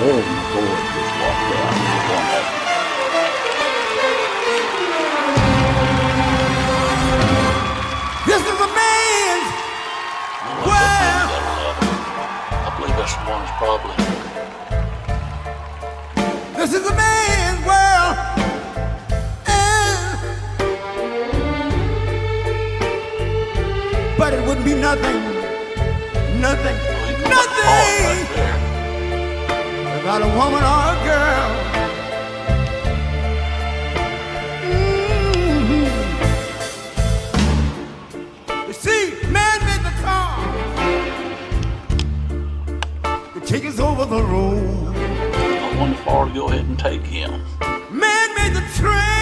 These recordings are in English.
Harry McCoy just walked out. One of. This is a man's world. I believe that's the one that's probably. This is a man's world. And- but it wouldn't be nothing, nothing, nothing without a woman or a girl. Mhm. You see, man made the car to take us over the road. I want if I to go ahead and take him. Man made the train.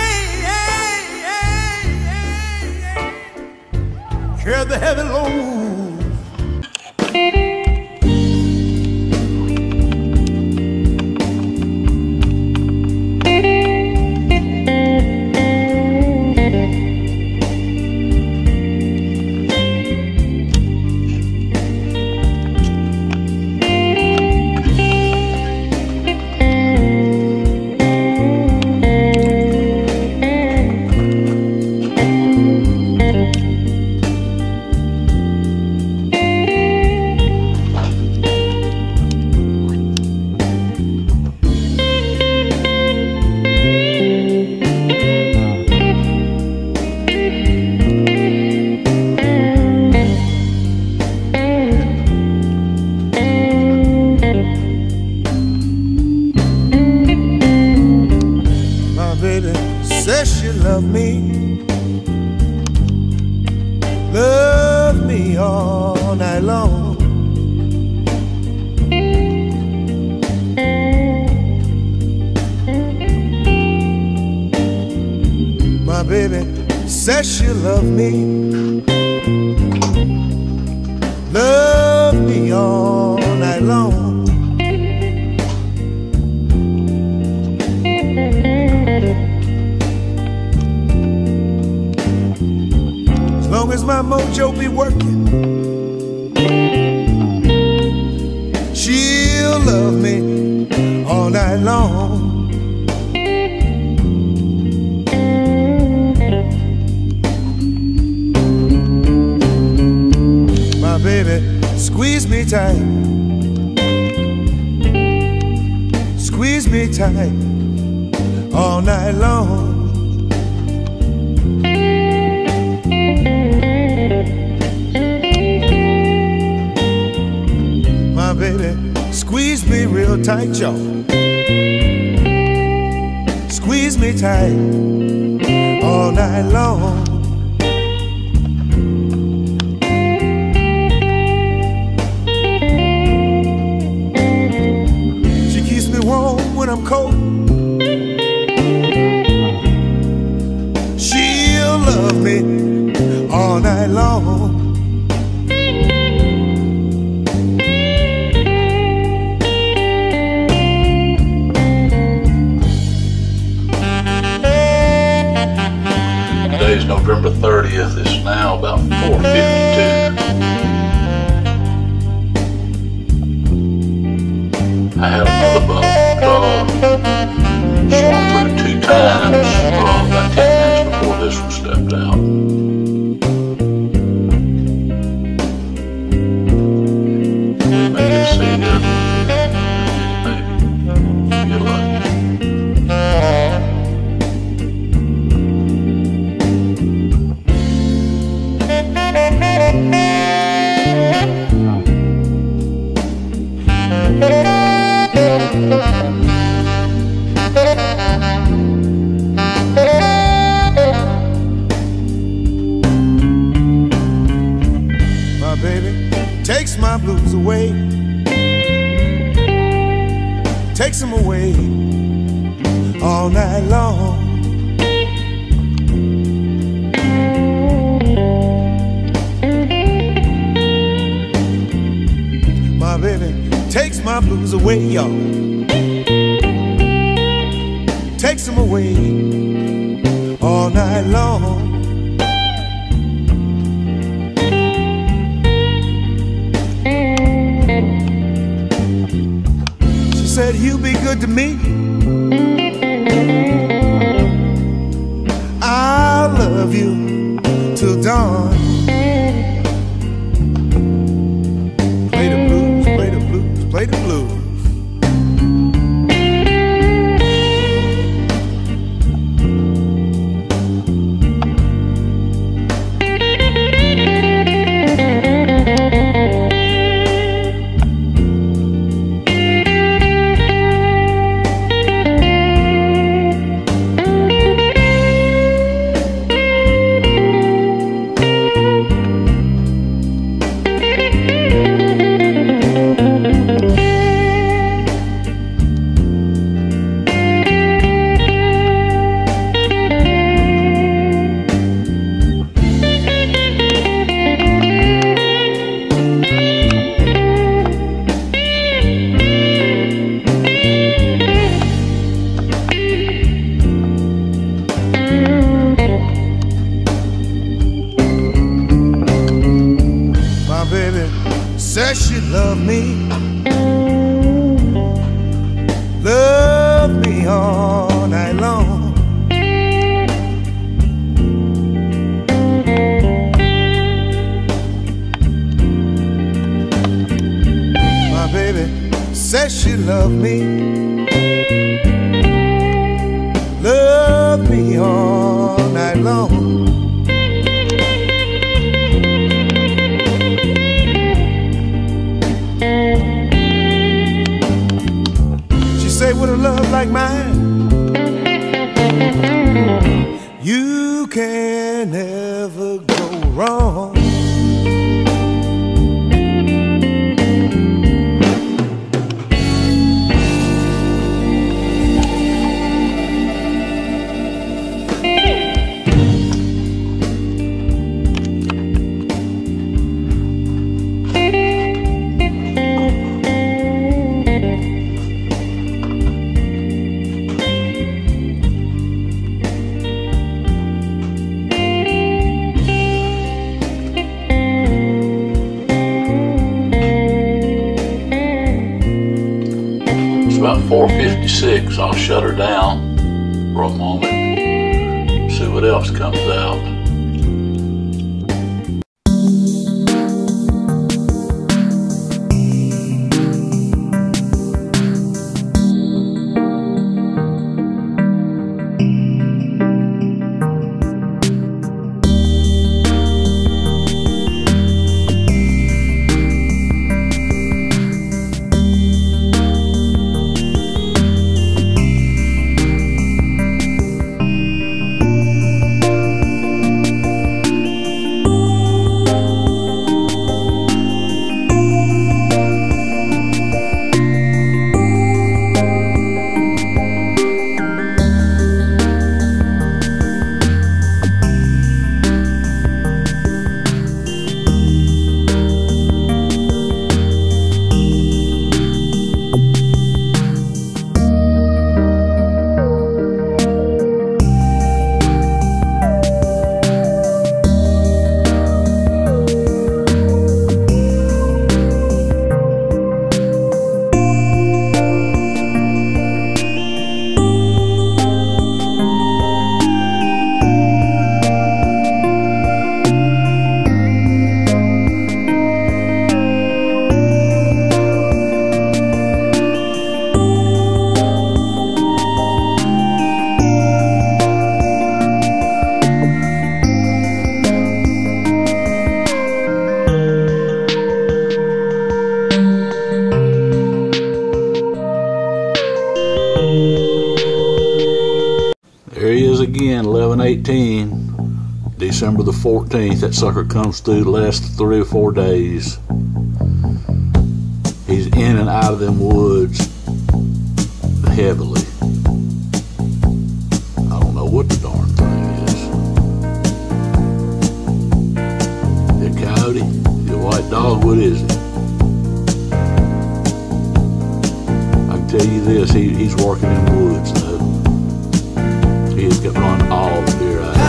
Carry the heavy load. Baby says she love me. Love me all night long. As long as my mojo be working, she'll love me all night long. Me tight. Squeeze me tight all night long. My baby, squeeze me real tight, y'all. Squeeze me tight all night long. About takes my blues away, takes them away all night long. My blues away, y'all. Takes them away all night long. She said "You'll be good to me. Says she love me. Love me all night long. My baby says she love me. Wrong. 4:56. I'll shut her down for a moment. See what else comes out. There he is again, 1118, December the 14th. That sucker comes through the last three or four days. He's in and out of them woods heavily. I don't know what the darn thing is. The coyote, the white dog, what is it? I can tell you this, he, he's working in the woods though. He's run all the out.